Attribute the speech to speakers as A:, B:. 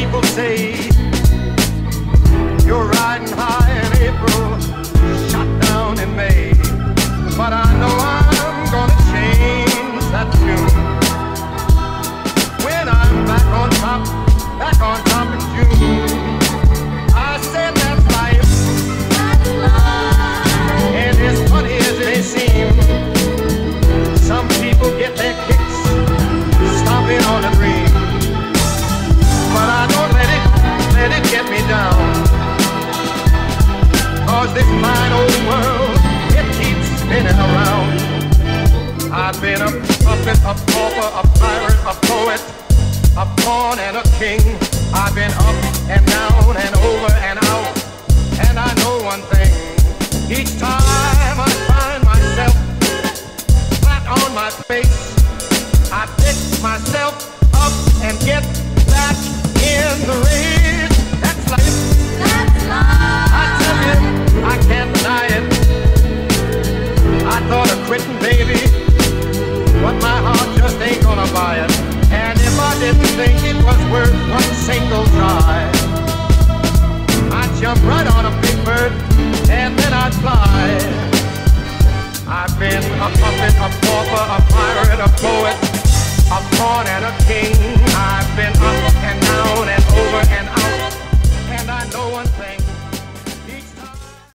A: people say fine old world, it keeps spinning around. I've been a puppet, a pauper, a pirate, a poet, a pawn and a king. I've been up and down and over and out. And I know one thing, each time think it was worth one single try, I'd jump right on a big bird and then I'd fly. I've been a puppet, a pauper, a pirate, a poet, a pawn and a king.